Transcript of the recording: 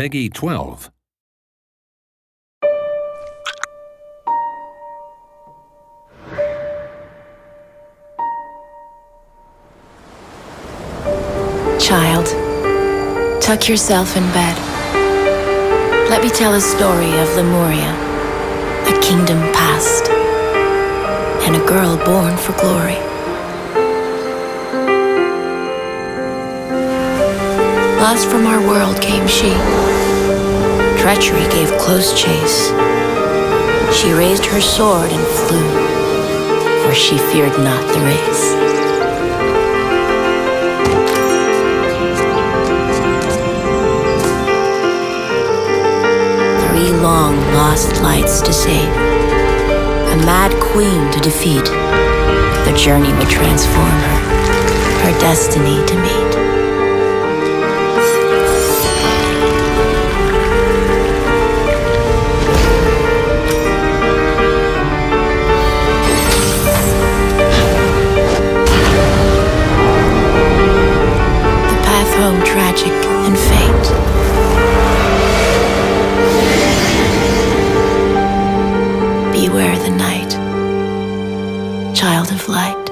Peggy 12. Child, tuck yourself in bed. Let me tell a story of Lemuria, a kingdom past, and a girl born for glory. Lost from our world came she. Treachery gave close chase. She raised her sword and flew, for she feared not the race. Three long lost lights to save, a mad queen to defeat. The journey would transform her, her destiny to me. so tragic and faint. Beware the night, child of light.